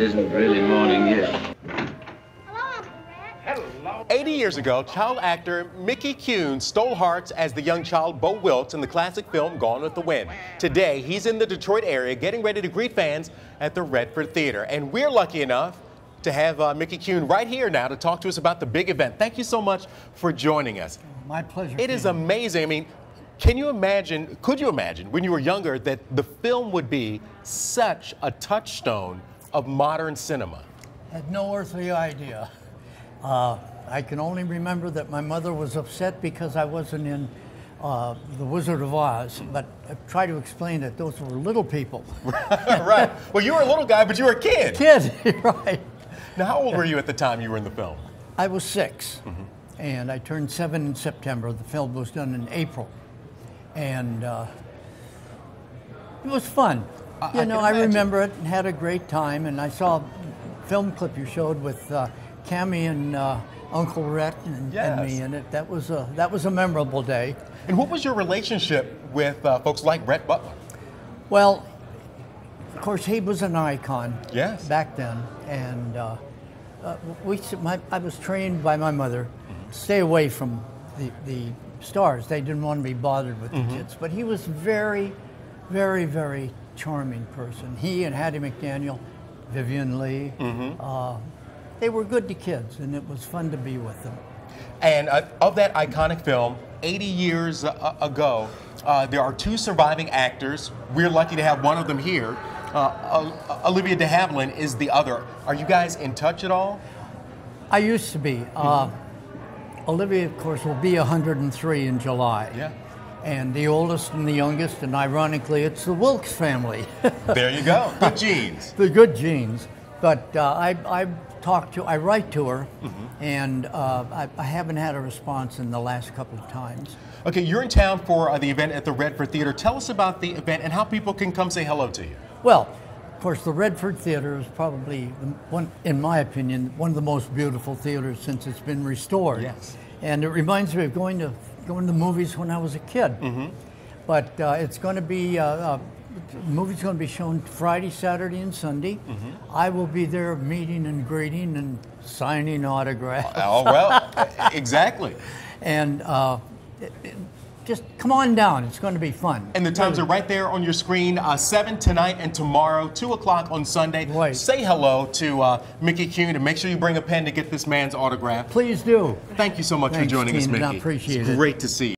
It isn't really morning yet. 80 years ago, child actor Mickey Kuhn stole hearts as the young child Beau Wilkes in the classic film Gone with the Wind. Today, he's in the Detroit area getting ready to greet fans at the Redford Theater. And we're lucky enough to have uh, Mickey Kuhn right here now to talk to us about the big event. Thank you so much for joining us. My pleasure. It is amazing. I mean, can you imagine, could you imagine when you were younger that the film would be such a touchstone of modern cinema? Had no earthly idea. Uh, I can only remember that my mother was upset because I wasn't in uh, The Wizard of Oz, but I try to explain that those were little people. right. Well, you were a little guy, but you were a kid. Kid, right. Now, how old were you at the time you were in the film? I was 6 Mm-hmm. and I turned seven in September. The film was done in April, and uh, it was fun. I- you I know, I remember it and had a great time. And I saw a film clip you showed with uh, Mammy and uh, Uncle Rhett and, and me in it. That was a that was a memorable day. And what was your relationship with uh, folks like Rhett Butler? Well, of course, he was an icon Yes. back then, and uh, uh, we. My, I was trained by my mother to stay away from the, the stars. They didn't want to be bothered with the kids, but he was very, very, very charming person. He and Hattie McDaniel, Vivien Leigh, uh, they were good to kids, and it was fun to be with them. And uh, of that iconic film, 80 years uh, ago, uh, there are two surviving actors. We're lucky to have one of them here. Uh, uh, Olivia de Havilland is the other. Are you guys in touch at all? I used to be. Uh, Olivia, of course, will be 103 in July. Yeah. And the oldest and the youngest, and ironically, it's the Wilkes family, There you go. Good genes. the good genes. But uh, I, I talk to, I write to her, Mm-hmm. and uh, I, I haven't had a response in the last couple of times. Okay, you're in town for uh, the event at the Redford Theater. Tell us about the event and how people can come say hello to you. Well, of course, the Redford Theater is probably the one, in my opinion, one of the most beautiful theaters since it's been restored. Yes. And it reminds me of going to going to the movies when I was a kid. Mm-hmm. But uh, it's going to be uh, uh, the movie's going to be shown Friday, Saturday, and Sunday. Mm-hmm. I will be there meeting and greeting and signing autographs. Oh, well, exactly. And uh, it- it- just come on down. It's going to be fun. And the times are right there on your screen. Uh, 7 tonight and tomorrow, 2 o'clock on Sunday. Right. Say hello to uh, Mickey Kuhn and make sure you bring a pen to get this man's autograph. Please do. Thank you so much Thanks, for joining us, Mickey. I appreciate it's it. great to see you.